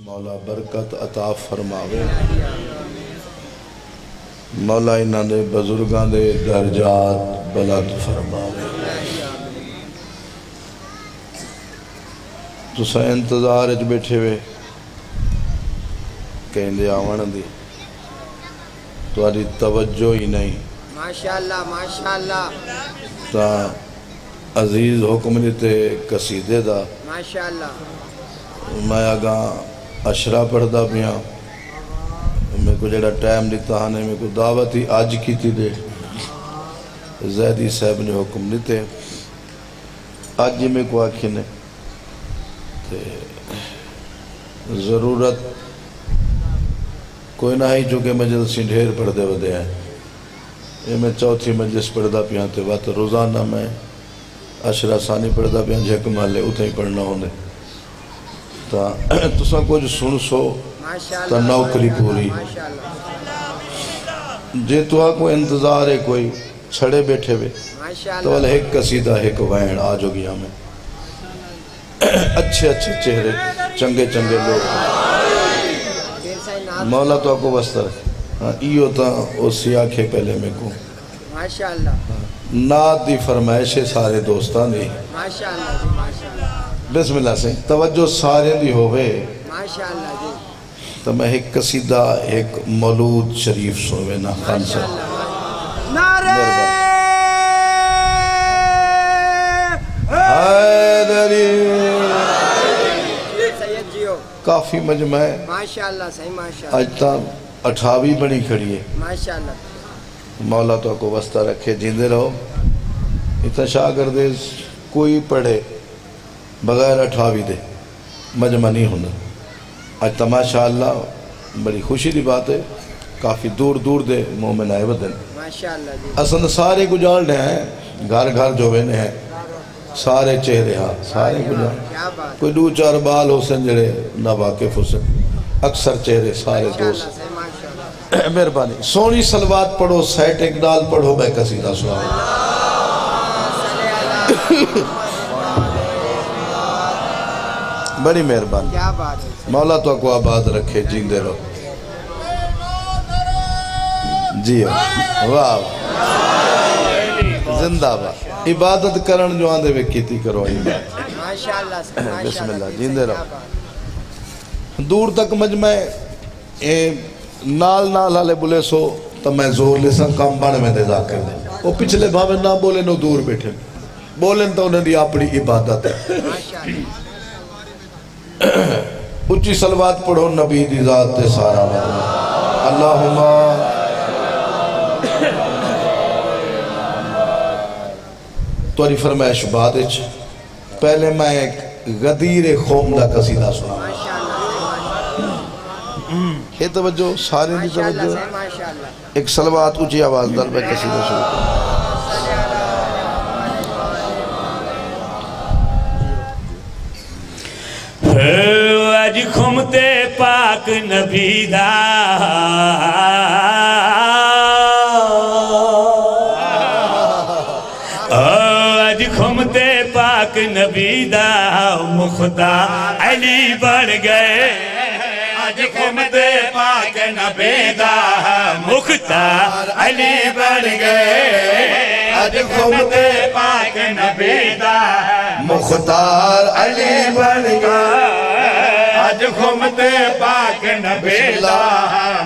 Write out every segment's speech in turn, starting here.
مولا برکت عطا فرماوے۔ مولا انہاں دے بزرگاں دے درجات بلند فرماوے۔ تو سا انتظار اچ بیٹھے ہوئے کہیں دے آوان دی تو آدھی توجہ ہی نہیں۔ ماشاءاللہ ماشاءاللہ۔ تا عزیز حکم دیتے قصیدے دا۔ ماشاءاللہ۔ میں آگاں اشرا پڑھدا پیاں میں کو جڑا ٹائم دیتا ہانے میں کو دعوت ہی آج کی تھی دے۔ زیدی صاحب نے حکم دیتے۔ آج جی ہی میں کو آکھی نے۔ ضرورت کوئی نہ ہی چونکہ مجلسی ڈھیر پڑھ دے ودے ہیں۔ یہ میں چوتھی مجلس پڑھدا پیاں تے وقت روزانہ میں اشرا ثانی پڑھدا پیاں جھک مالے اتھے ہی پڑھنا ہوندے تا تسا کچھ سن سو تا نوکری پوری جے تو آکو انتظار ہے کوئی چھڑے بیٹھے ہوئے تو والے ایک قصیدہ ایک وین آج ہو گیا میں اچھے اچھے چہرے چنگے چنگے لوگ مولا تو آکو بستر ہاں ایو تا اسی آنکھے پہلے میں کو ماشاءاللہ نات دی فرمائش ہے سارے دوستان دی ماشاءاللہ ماشاءاللہ بسم اللہ سے توجہ سارے دی ہوئے ماشاءاللہ جی۔ تو میں ایک قصیدہ ایک مولود شریف سنوے نا خان سے نعرے جیو کافی مجمع ہے۔ ماشاءاللہ صحیح ماشاءاللہ۔ آج تا اٹھاوی بڑی کھڑی ہے۔ ماشاءاللہ۔ مولا تو کو وسطہ رکھے جیندے رہو۔ اتنا شاگردے کوئی پڑھے۔ بغیر اٹھاوی دے مجمع نہیں ہونا آج تماشا اللہ بڑی خوشی دی بات ہے کافی دور دور دے مومن آئے ودن۔ ماشاءاللہ جی۔ اصلا سارے گجال ہیں گھر گھر جو نے ہیں سارے چہرے ہاں سارے گجال۔ کوئی دو چار بال ہو سن جڑے نہ واقف ہو سن اکثر چہرے سارے دوست۔ ماشاءاللہ۔ مہربانی سونی سلوات پڑھو سیٹ اقدال پڑھو میں قصیدہ سنا بڑی مہربانی۔ ہے؟ مولا تو کو آباد رکھے جیندے رہو۔ جی ہاں۔ واہ۔ زندہ با عبادت کرن جو آندے وے کیتی کرو۔ عبادت بسم اللہ، جیندے رہو۔ بات ہے؟ دور تک مجمع اے نال نال ہلے بولے سو تو میں زور لے سن کام بڑھ میں دے ذاکر دے وہ پچھلے بھاوے نہ بولے نو دور بیٹھے۔ بولیں تو انہیں دی اپنی عبادت ہے۔ اچھی سلوات پڑھو نبی دی ذات تے سارا مدد اللہم توری فرمائش بعد اچھ پہلے میں ایک غدیر خوم دا قصیدہ سنا یہ توجہ سارے دی ماشاءاللہ توجہ۔ ماشاءاللہ ایک سلوات اچھی آواز در میں قصیدہ شروع اج کھمتے پاک نبی دا اج کھمتے پاک نبی دا مخدا علی بڑھ گئے اج محمد پاک نبی دا مختار علی بن گئے اج خمد پاک نبی دا مختار علی بن گئے اج خمد پاک نبی دا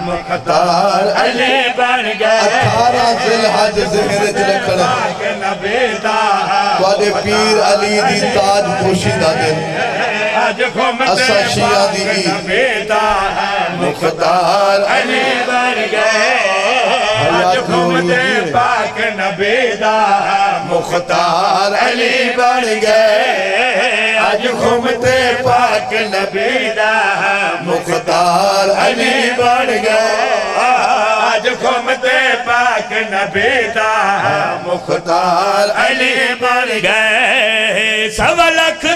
مختار علی بن گئے 18 ذی الحج ذکر وچ رکھنا کہ نبی دا تواڈے پیر علی دی تاج پوشی دا دن اسا شیعہ دی پاک بھی نبی دا مختار علی بن گئے۔ اج گھومتے پاک نبی دا مختار علی بن گئے۔ اج گھومتے پاک نبی دا مختار علی بن گئے۔ گھومتے پاک نبی دا مختار علی بن گئے۔ سوا لکھ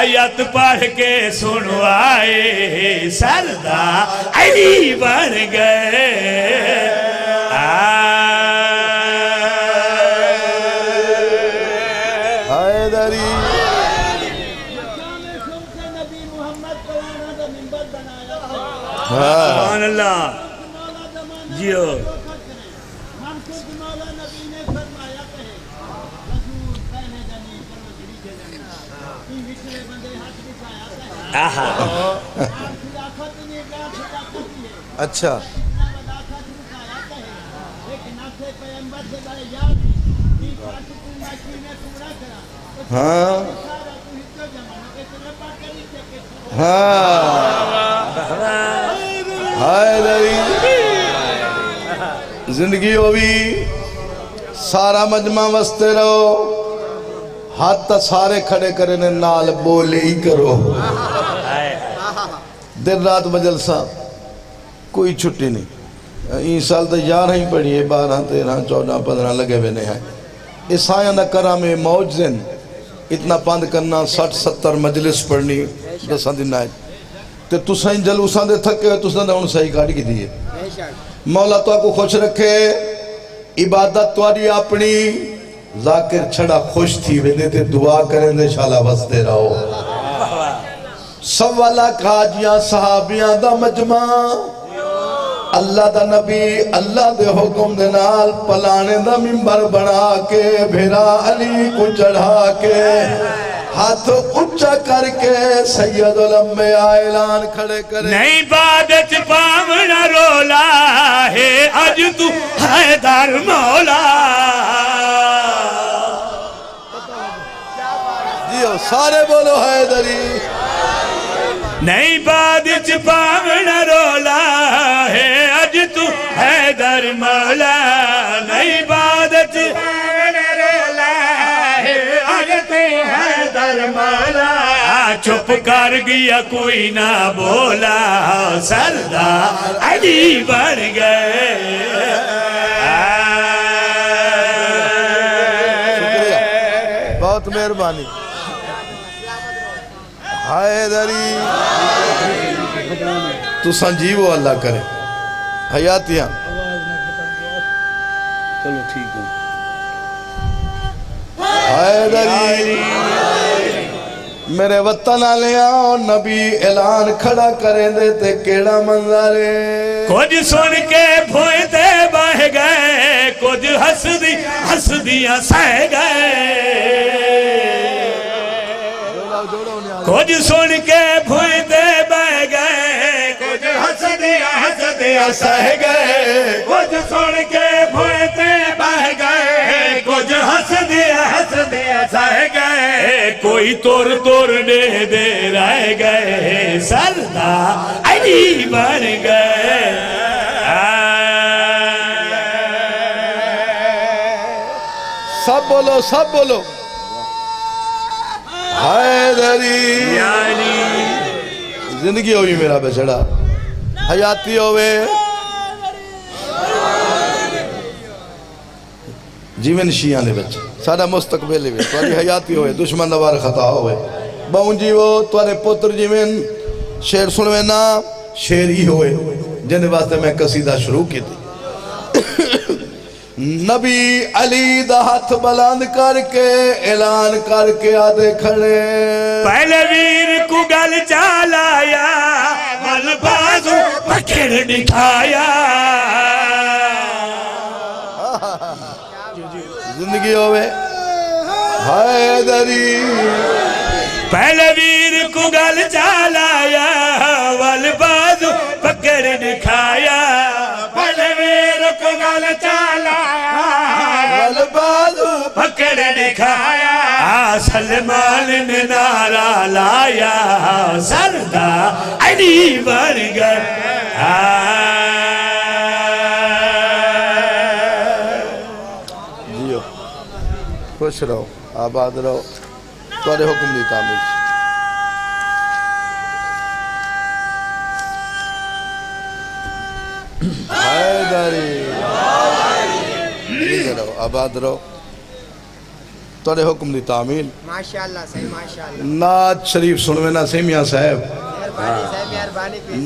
آیت پڑھ کے سنوائے سردا علی بن گئے۔ سبحان اللہ۔ جیو۔ اچھا ہاں ہاں زندگی ہوئی سارا مجمع وستے رہو ہاتھ تا سارے کھڑے کرنے نال بولے ہی کرو۔ دن رات مجلسہ، کوئی چھٹی نہیں۔ این سال تو یارہ ہی پڑھی ہے، بارہ، تیرہ، چودہ، پندرہ لگے ہوئے نہیں ہیں۔ اس آیاں دا کرام موج دن۔ اتنا پاند کرنا، سٹھ، ستر مجلس پڑھنی، دساں دن آئے۔ تے تساں جلوساں دے تھکے ہوئے، تساں دا ان صحیح گاڑی کی دیئے مولا تو آپ کو خوش رکھے، عبادت تواری اپنی ذاکر چھڑا خوش تھی ویندے تے دعا کریں دے شالا بستے رہو۔ سوالا کھاجیاں صحابیاں دا مجمع۔ اللہ دا نبی، اللہ دے حکم دے نال پلانے دا ممبر بنا کے، بھیرا علی کو چڑھا کے، ہاتھ اچھا کر کے سید الانبیاء اعلان کھڑے کرے نہیں بادت پامنا رولا ہے اج تو حیدر مولا۔ جیو سارے بولو حیدری نہیں بادت پامنا رولا ہے اج تو حیدر مولا۔ نہیں بادت پامنا رولا ہے اج تو حیدر مولا۔ چپ کر گیا کوئی نہ بولا۔ سردار علی بن گئے۔ بہت مہربانی۔ حیدری تو سنجیو اللہ کرے۔ حیاتیاں۔ چلو ٹھیک ہے۔ حیدری میرے وطن آلیاں نبی اعلان کھڑا کریں دے تے کیڑا منظرے کچھ سن کے بھوئے بھوئتے بہ گئے، کچھ ہس دی ہس دیا سہ گئے۔ کچھ سن کے بھوئتے بہ گئے، کچھ ہس دیا ہس دیا سہ گئے۔ کچھ سن کے بھوئتے بہ گئے، کچھ ہس دیا ہس دیا سہ گئے۔ کوئی تور تور دے دے رہ گئے، سردار علی بن گئے۔ سب بولو سب بولو۔ حیدری زندگی ہوئی میرا بچڑا حیاتی ہوئے۔ جیون شیعہ نے بچے۔ سارا مستقبل ہوئے تواری حیاتی ہوئے دشمن دوار خطا ہوئے۔ باؤں جیو توارے پتر جیون۔ شیر سنوے نا شیر ہی ہوئے۔ جن واسطے میں قصیدہ شروع کی تھی نبی علی دا ہاتھ بلند کر کے اعلان کر کے آدھے کھڑے۔ پہلے ویر کو گل چالایا مل بازو پکڑ دکھایا۔ زندگی ہوئے۔ حیدری پہلے ویر کو گل چالایا ول بازو پکڑ دکھایا۔ سلمان نے نعرہ لایا سردار علی بن گئے ہاں۔ جیو، خوش رہو، آباد رہو توارے حکم دی تعمیل حیدری جیتے رہو، آباد رہو۔ توڑے حکم دی تعمیل۔ ماشاءاللہ صحیح ماشاءاللہ۔ نات شریف سنوے نا سیمیاں صاحب۔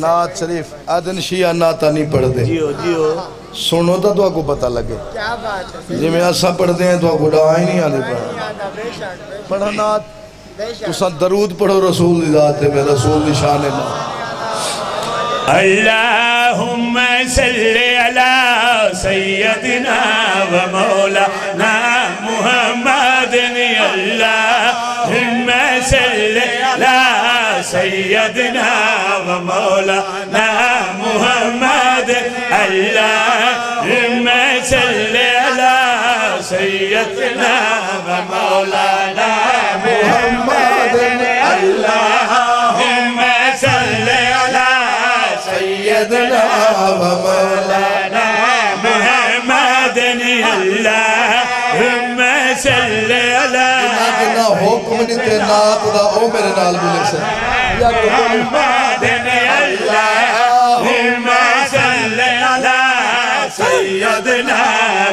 نات شریف آدن شیعہ ناتا نہیں پڑھ دے جیو جیو سنو تا تو آپ کو پتہ لگے۔ کیا بات ہے صحیح۔ جی میں ایسا پڑھ دیں تو آپ کو نہیں آنے پڑھ نہیں بے شک پڑھا نات بے تو شک۔ سن درود پڑھو رسول دی ذات ہے میں رسول دی شان ہے۔ اللهم صل على سيدنا ومولانا محمد اللهم صل على سيدنا ومولانا محمد اللهم صل على سيدنا ومولانا محمد اللهم صل على سيدنا ومولانا محمد جنا تے نات دا او میرے نال بولے سے یا کبھول محمد صلی صل سیدنا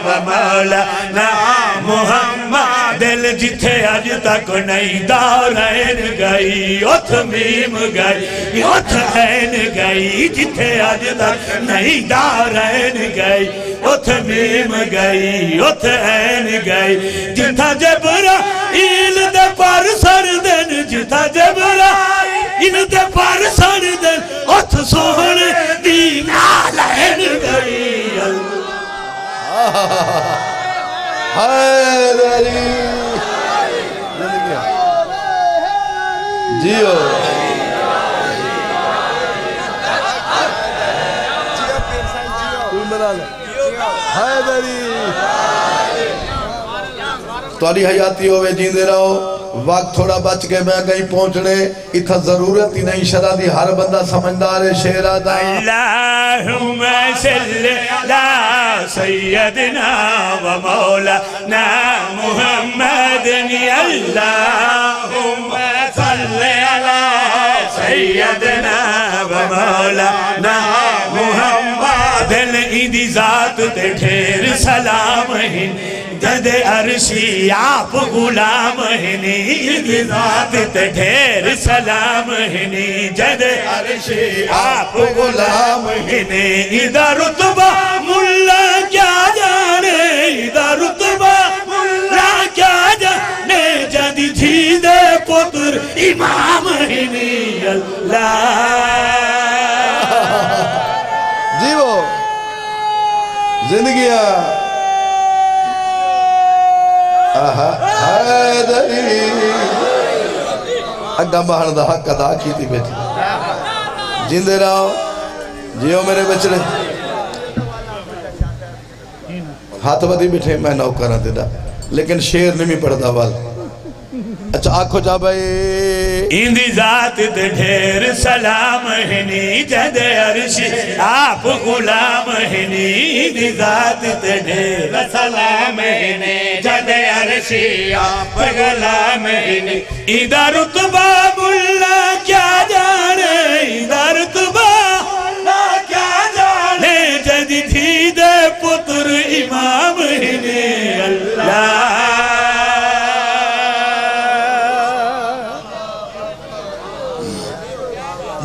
و مولانا محمد دل جتھے اج تک نہیں دارین گئی اتھ میم گئی اتھ این گئی جتھے اج تک نہیں دارین گئی اتھ میم گئی اتھ این گئی جتھا جبرا ایل دے پر سر دن جتھا جبرا ایل دے پر سر دن اتھ سوہن دی نالین گئی حیدری زندگیاں جیو۔ جیو پیر صاحب حیاتی ہوئے جیندے رہو۔ وقت تھوڑا بچ کے میں کہیں پہنچنے اتھا ضرورت ہی نہیں شرع دی، ہر بندہ سمجھدار ہے، شیر آدھا اللهم صل على سيدنا ومولانا محمد اللهم صل على سيدنا ومولانا محمد ایدی ذات تے ٹھیر سلام ہن جد عرشی، آپ غلام ہنی ذات تے سلام ہنی جد عرشی، آپ غلام ہنی ادھا رتبہ ملا کیا جانے ادھا رتبہ ملا کیا جانے۔ جدی تھی دے پتر امام ہنی اللہ۔ جیو زندگیاں۔ حیدری اگا بہن دا حق ادا کی تھی بیٹی جیندے رہو جیو میرے بچڑے ہاتھ بدی بیٹھے میں نوکرہ دیدا لیکن شیر نہیں پڑھتا وال اچھا آنکھو جا بھائی۔ اندی ذات دے ڈھیر سلام ہنی جد عرش آپ غلام ہنی اندی ذات دے ڈھیر سلام ہنی جد عرش آپ غلام ہنی ادھا رتبہ ملا کیا جا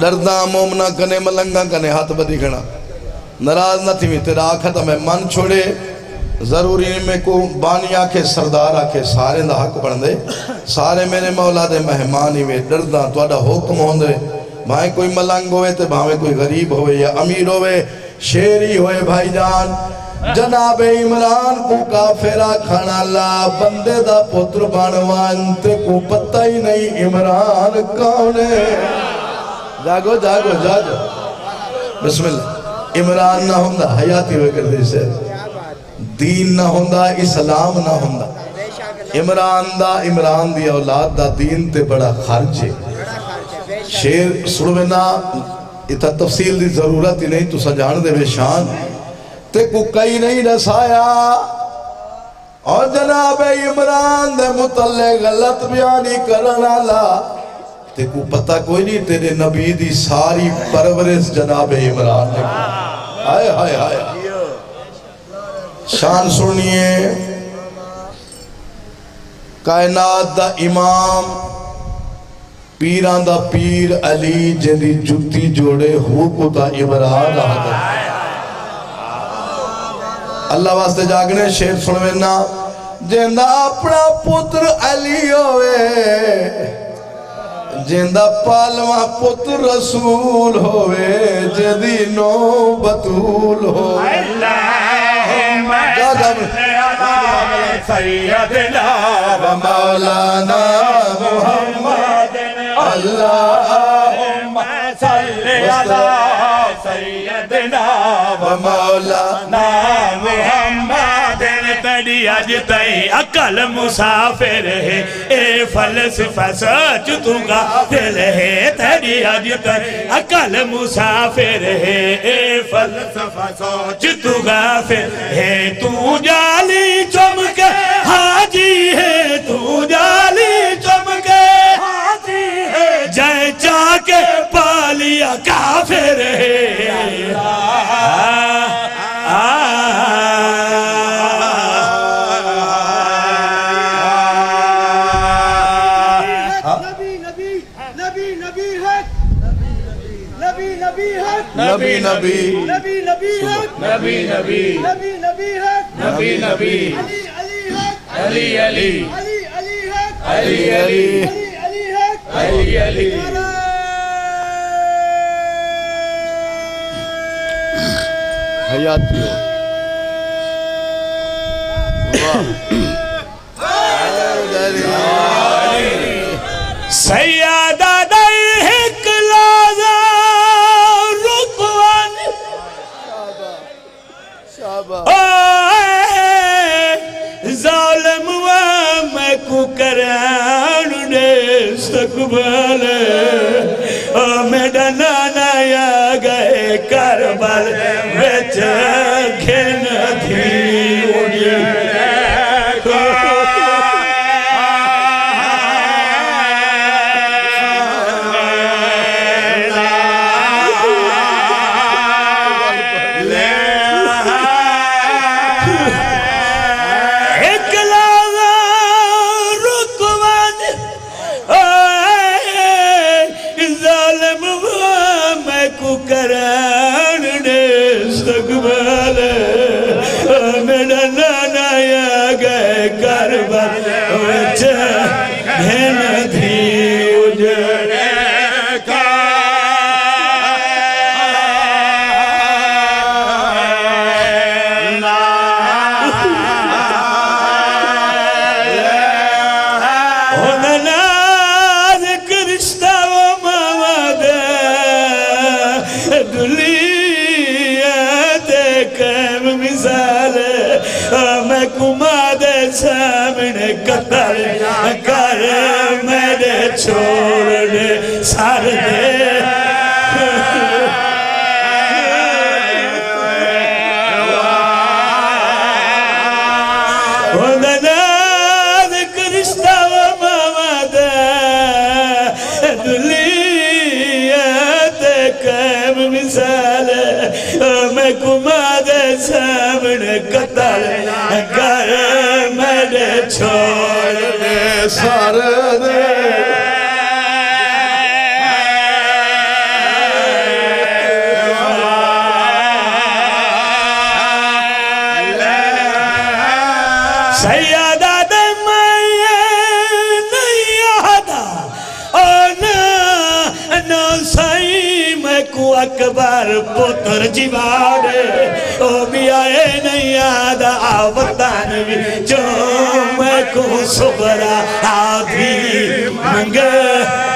ڈردہ مومنہ کنے ملنگا کنے ہاتھ بدی کھڑا نراز نہ تھی تیرا آکھا تا میں من چھوڑے ضروری میں کو بانی آکھے سردار آکھے سارے دا حق بڑھ دے سارے میرے مولا دے مہمانی میں ڈردہ تو اڈا حکم ہوں دے بھائی کوئی ملنگ ہوئے تے بھائی کوئی غریب ہوئے یا امیر ہوئے شیری ہوئے بھائی جان جناب عمران کو کافرہ کھانا لا بندے دا پتر بانوان تے کو پتہ ہی نہیں عمران کون ہے جاگو جاگو جاگو۔ بسم اللہ۔ عمران نہ ہوندہ حیاتی ہوئے کر سے دین نہ ہوندہ اسلام نہ ہوندہ عمران دا، عمران دی اولاد دا دین تے بڑا خرچ ہے۔ شیر سنوینا اتھا تفصیل دی ضرورت ہی نہیں تو سجان دے بے شان۔ تے کو کئی نہیں رسایا اور جناب عمران دے متعلق غلط بیانی کرنا لا تے کو پتہ کوئی نہیں، تیرے نبی دی ساری پرورش جناب عمران نے آئے آئے آئے شان سنیے، کائنات دا امام پیران دا پیر علی جدی جتی جوڑے ہو کو تا عبران آدھا اللہ واسطے جاگنے، شیر سنوینا۔ جندہ اپنا پتر علی ہوئے۔ جندہ پالواں پتر رسول ہوئے جدی نو بطول ہوئے اللہم جا جا صلی علی سیدنا و مولانا محمد اللہم صلی علی سیدنا و مولانا تڑی اج تئی عقل مسافر ہے۔ اے فلسفہ سچ تو غافل ہے۔ تڑی اج تئی عقل مسافر ہے۔ اے فلسفہ سچ تو غافل ہے۔ تو جالی چمکے حاجی ہے۔ تو جالی چمکے حاجی ہے۔ جائے چاکے پالیا کافر ہے۔ نبی نبي نبي. نبي نبي نبی نبي نبي. نبي نبي نبي نبي. علي علي سيادة مستقبل او میڈا نانا یا گئے کربل وچ گھن اکبر پتر جیواڑے او بھی آئے نہیں آدھا آوطان بھی جو میں کو سبرا آدھی منگے۔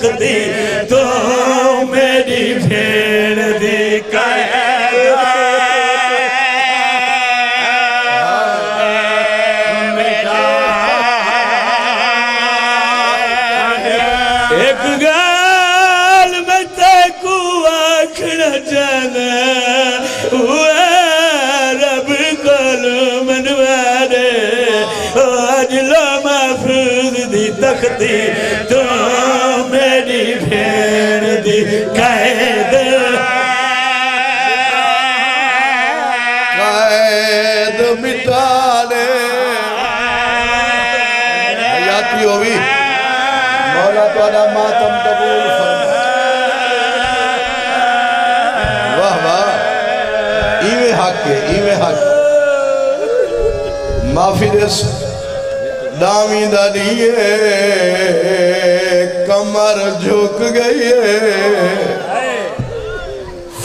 دی تختی دی تو میری بھیڑ دی قید۔ قید مٹانے حیاتی ہوئی؟ مولا تو توانا ماتم قبول فرما واہ واہ۔ ایوے حق ہے ایوے حق۔ معافی دس دامی دا دیئے، کمر جھک گئی ہے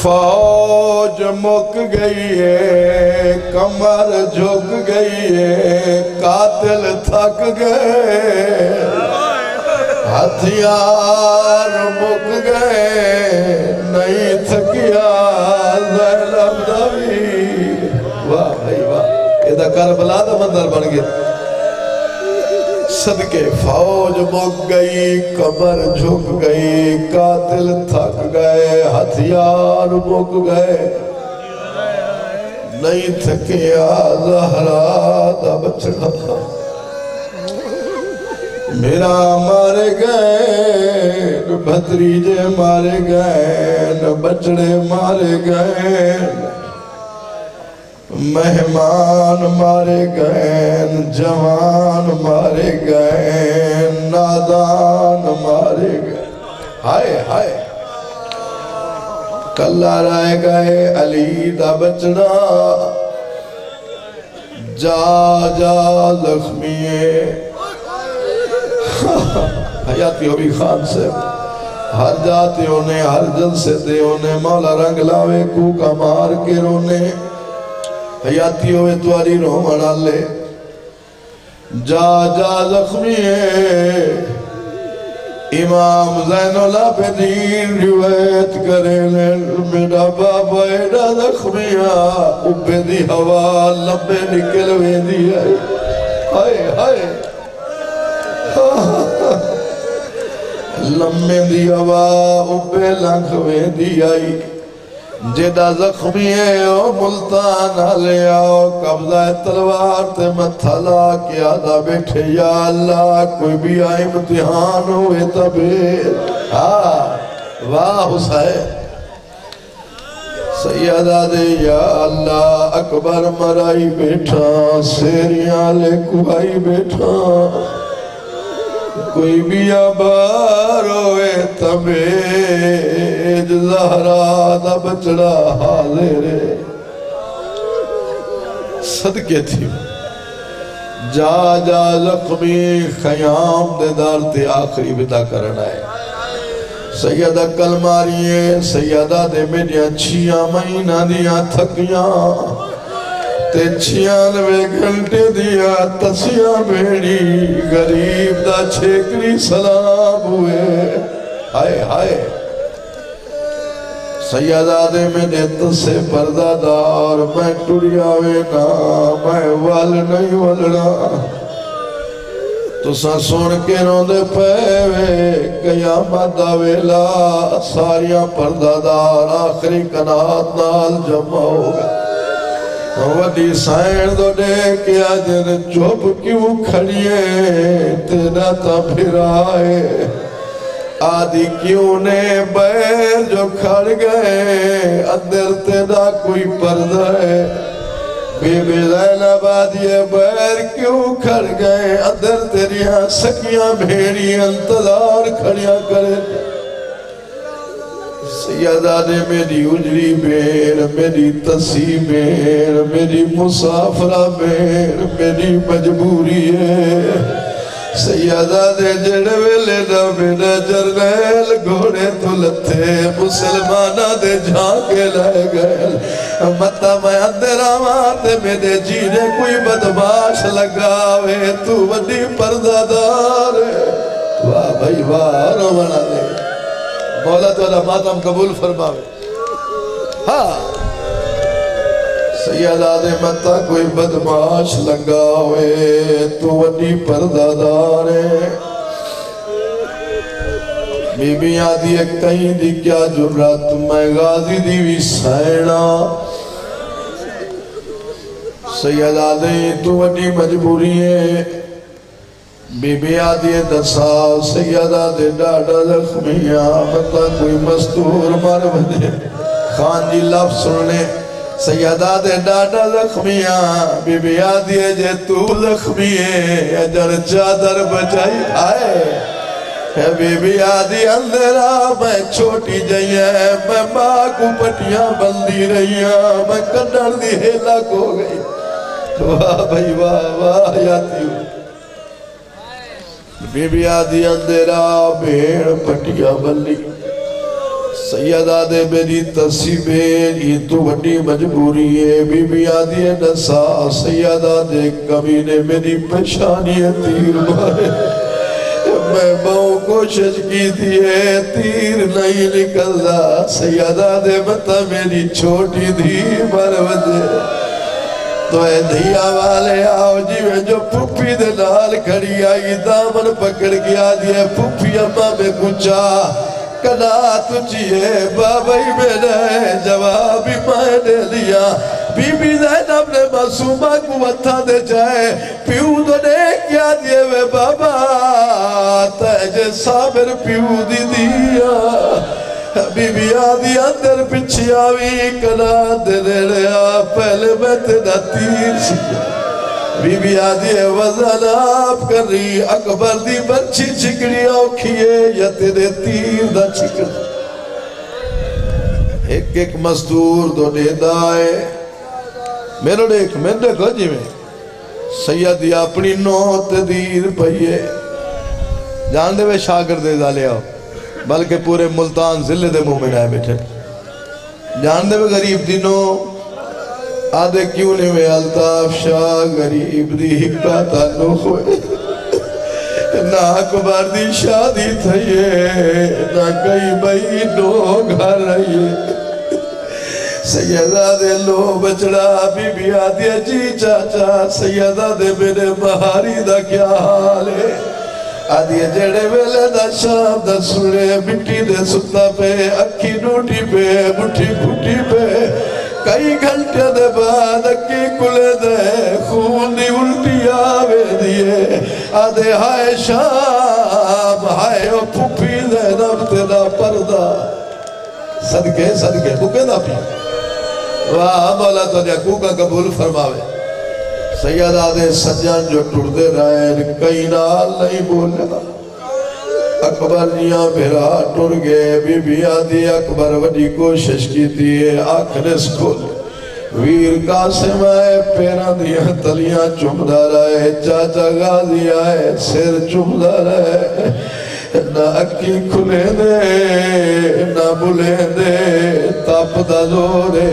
فوج مک گئی ہے کمر جھک گئی ہے قاتل تھک گئے۔ ہتھیار مک گئے، نہیں تھکیا زینب دوی واہ بھائی واہ، یہ دا کربلا دا مندر بن گیا صدقے فوج مک گئی کمر جھک گئی، قاتل تھک گئے، ہتھیار مک گئے۔ نہیں تھکیا زہرا دا بچڑا میرا مارے گئے بھتریجے مارے گئے بچڑے مارے گئے۔ مہمان مارے گئے، جوان مارے گئے، نادان مارے گئے۔ ہائے ہائے۔ کلہ رائے گئے علی دا بچنا۔ جا جا زخمیے حیاتی ہوئی خان سے۔ ہر جاتے ہونے ہر جلسے دے ہونے مولا رنگ لاوے کو کا مار کے رونے۔ حیاتی ہوئے تواری رومن آلے جا جا، زخمی ہے۔ امام زین اللہ پہ دین روایت کرے لے۔ میرا بابا، ایڈا زخمیہ اوپے دی ہوا لمبے نکل ہوئے دی ہے۔ ہائے ہائے۔ لمبے دی ہوا اوپے لنکھ ہوئے دی آئی۔ جیدہ زخمی ہے او ملتان آلے آؤ، قبضہ تلوار تے متھلا کیا دا بیٹھے، یا اللہ، کوئی بھی آئی امتحان ہوئے تبے ہاں واہ حسین۔ سیدہ دے، یا اللہ، اکبر مرائی بیٹھا، سیریاں لے کوئی بیٹھا۔ کوئی بھی آبار تمیج زہرا دا بچڑا حاضر صدقے تھی۔ جا جا، زخمی خیام دے دار تے آخری بدا کرنا ہے۔ سیدہ کلماری ہے سیدہ دے میڈیا، چھیاں مہینہ دیا تھکیاں۔ تے چھیانوے گھنٹے دیا تسیاں بیڑی غریب دا چھیکری سلام ہوئے ہائے ہائے سیدہ میں نے تسے پردہ دار میں ٹوڑیا وینا میں وال نہیں والنا تو سا سن کے رون دے پیوے قیامت دا ویلا ساریاں پردہ دار آخری کنات نال جمع ہو گئے وڈی سائن دو دے کیا چوب کیوں کھڑیے تیرا تا پھر آئے آدھی کیوں نے بیر جو کھڑ گئے اندر تیرا کوئی پردہ ہے بی بی زینب آدھی بیر کیوں کھڑ گئے اندر تیریاں سکیاں بھیڑی انتظار کھڑیاں کرے سیدہ نے میری اجری بیر میری تسی بیر میری مسافرہ بیر میری مجبوری ہے۔ سیدہ دے جڑ ویلے دا میرا جرنیل، گھوڑے تو لتھے مسلمانہ دے جھانکے لائے گئے۔ مطا میں اندر آماتے میرے جینے کوئی بدماش لگاوے۔ تو وڈی پردہ دار واہ بھائی، واہ رو بنا دے۔ مولا تعالیٰ ماتم قبول فرماوے۔ ہاں۔ سیدہ دے متا کوئی بدماش لگا ہوئے، تو وڈی پردہ دارے بی بی آدھی ایک کہیں دی کیا جرات، میں غازی دیوی سینا۔ سیدہ دے تو وڈی مجبوری ہے۔ بی بی آدھی دسا سیدہ دے ڈاڈا زخمیاں مطلع کوئی مستور مر بجے خان جی لفظ سننے، سیدہ دے ڈاڈا زخمیاں بی بی آدھی جے تو زخمیے اجر چادر بچائی آئے۔ اے بی بی آدھی اندرا میں چھوٹی جائیں میں ماں کو پٹیاں بندی رہیاں میں کنڈر دی ہیلا کو گئی۔ واہ بھائی، واہ واہ یاتی ہوں بی بی آدھی اندرا بھیڑ پٹیاں بندی سیدہ دے میری تصیبے یہ تو بڑی مجبوری ہے بی بی آدھی نسا سیدہ دے کمینے میری پشانی تیر مارے میں بہو کوشش کی تھی ہے تیر نہیں نکل نکلدا سیدہ دے مطا میری چھوٹی تھی مر وجہ تو اے دھیا والے آؤ جی میں جو پھپی دے نال کھڑی آئی دامن پکڑ گیا دیئے پھپی اممہ میں کچھا کنا تجھے بابائی میں نے جوابی میں نے لیا بی بی زینب نے معصومہ کو وطا دے جائے پیو دو نے کیا دیئے وے بابا تیجے صابر پیو دی دیا بی بی آدھی اندر پچھی آوی، کنا دے لیا پہلے میں تینا تیر سیا بی بی آدھی وزن آپ کر رہی اکبر دی بچی چکڑی اوکھئے یا تیرے تیر دا چکڑ ایک ایک مزدور دو نیدائے میرے دیکھ میں دیکھو جی میں سیدی اپنی نوت دیر پہیے جان دے وے شاگر دے دالے آؤ۔ بلکہ پورے ملتان ضلع دے مومن آئے بیٹھے۔ جان دے وے غریب دنوں آدھے کیوں نہیں میں الطاف شاہ غریب دی حکا تعلق ہوئے۔ نہ اکبر دی شادی تھئیے نہ کئی بھئی نو گھر رہیے۔ سیدہ دے لو بچڑا بی بی آدھی جی چاچا، سیدہ دے میرے مہاری دا کیا حال ہے؟ آدھی جڑے ویلے دا شام دا سنے مٹی دے ستا پہ اکھی نوٹی پہ مٹھی پھوٹی پہ کئی گھنٹے دے بعد اکی کلے دے خون دی الٹی آوے دیئے آدھے ہائے شام ہائے او پھوپی دے نبتے دا پردہ صدقے صدقے بکے دا پی واہ مولا تو جاکو کا قبول فرماوے سیدہ دے سجان جو ٹوڑ دے رہے کئی نال نہیں بولنے دا اکبر نیاں بھرا ٹر گئے بی بی آدھی اکبر وڈی کوشش کی تھی آخر سکول ویر قاسم آئے پیران دیا تلیاں چمدہ رہے چاچا غازی آئے سر چمدہ رہے نہ اکی کھلے دے، نہ بلے دے، تاپ دا زورے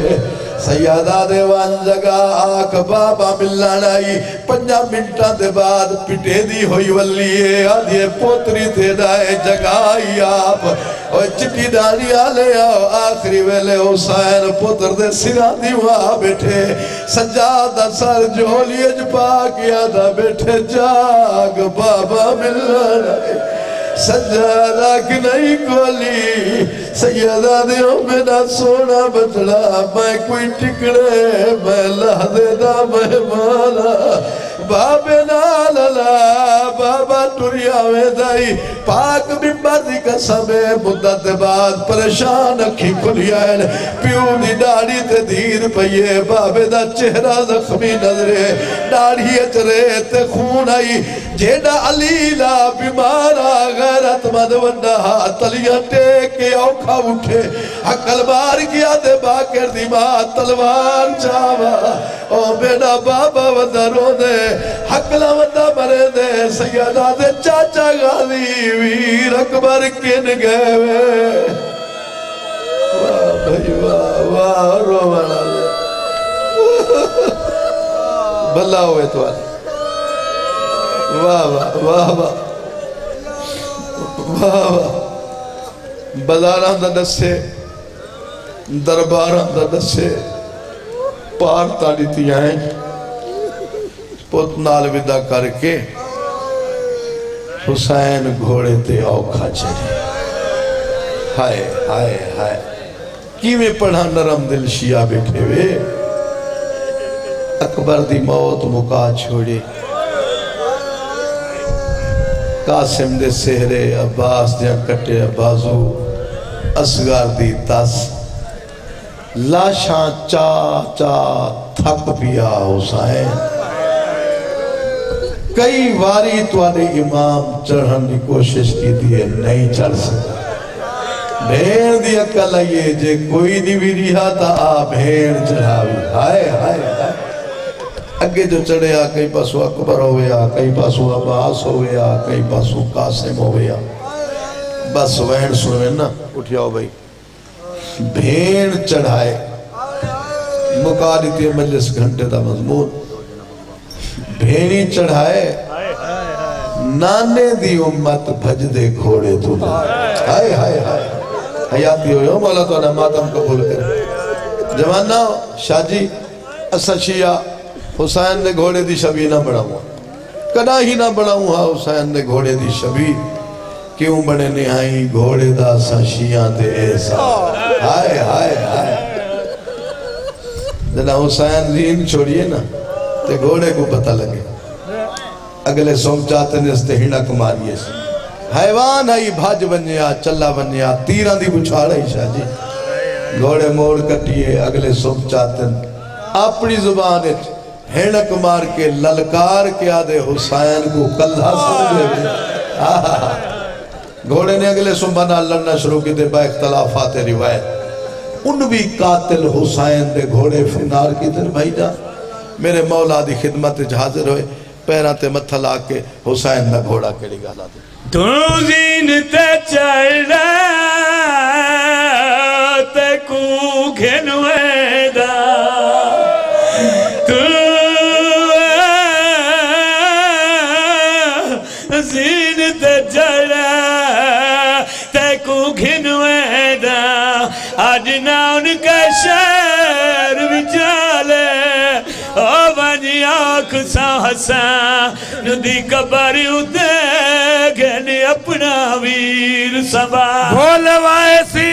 سیادہ دیوان جگہ آکھ بابا ملنا آئی پنجا منٹا دے بعد پٹے دی ہوئی ولیے آدھے پوتری تے دائے جگہ آئی آپ اور چٹی ڈاری آلے آؤ آخری ویلے حسین پوتر دے سرا دیوا بیٹھے سجادہ سر جولی اجپا کیا دا بیٹھے جاگ بابا ملنا آئی سجادہ کی کولی سیدہ دیوں میں نہ سونا بچڑا میں کوئی ٹکڑے، میں لہدے دا مہمانا بابے ناللا بابا ٹوریا میں دائی۔ پاک بمبر دی قسمے مدت بعد پریشان اکھی کھلی آئین۔ پیو دی ڈاڑی تے دیر پئیے بابے دا چہرہ زخمی نظرے ڈاڑی اچرے تے خون آئی۔ جیڑا علیلہ بیمارا غیرت مد ونڈا تلیاں ٹیکے اوکھا اٹھے حقل بار کیا دے باکر دی ماں تلوار چاوا او بیڑا بابا ودہ رو دے حقلہ ودہ مرے دے سیدہ دے چاچا غازی ویر اکبر کن گئے وے واہ بھائی واہ واہ رو بنا دے بھلا ہوئے تو آلے واہ واہ واہ واہ۔ واہ واہ۔ بزاراں دا دسے درباراں دا دسے۔ پار تاڑی تھی آئیں پت نال ودا کر کے حسین گھوڑے تے اوکھا چلے۔ ہائے ہائے ہائے۔ کیویں پڑھا نرم دل شیعہ بیٹھے وے؟ اکبر دی موت مکا چھوڑے۔ قاسم دے سہرے عباس دیا کٹے بازو اسگار دی تس۔ لاشاں چا چا تھک پیا حسین کئی واری توارے امام چڑھن کی کوشش کی دیئے نہیں چڑھ سکتا۔ بھیڑ دی اکل آئیے جے کوئی نہیں بھی رہا تا آ بھیڑ چڑھاوی۔ ہائے ہائے ہائے۔ اگے جو چڑھے آ کئی پاسو اکبر ہوئے آ کئی پاسو عباس ہوئے آ کئی پاسو قاسم ہوئے آ بس وین سنوے نا اٹھیاؤ بھائی بھیڑ چڑھائے مقالتی مجلس گھنٹے دا مضمون بھیڑی چڑھائے نانے دی امت بھج دے گھوڑے تو ہائے ہائے ہائے حیاتی ہوئے ہو مولا تو انہیں ماتم قبول کرے جوانہ شاہ جی اسا شیعہ حسین نے گھوڑے دی شبی نہ بڑھا ہوا کنا ہی نہ بڑھا ہوا حسین نے گھوڑے دی شبی۔ کیوں بڑے نہائی گھوڑے دا سا شیعہ دے ایسا ہائے ہائے ہائے۔ جنا حسین دین چھوڑیے نا، تے گھوڑے کو پتہ لگے۔ اگلے سوم چاہتے نے اس تے ہینا کماریے سے حیوان ہے بھاج بنیا، چلا بنیا تیران دی بچھاڑ ہے شاہ جی۔ گھوڑے موڑ کٹیے، اگلے سوم چاہتے اپنی زبان ہینک مار کے للکار کے آدھے حسین کو کلھا سمجھ لے گھوڑے نے اگلے سنبھانا لڑنا شروع کی دے با اختلافات روایت۔ ان بھی قاتل حسین دے گھوڑے فنار کی در بھائی جا۔ میرے مولا دی خدمت حاضر ہوئے۔ پیران تے متھا لا کے حسین دا گھوڑا کڑی گالا دے تو زین تے چڑھ تے کو گھنوے سا حسان ندی کبری ادے گھنے اپنا ویر سبا بھولوائے سی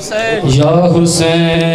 حسین۔ یا حسین۔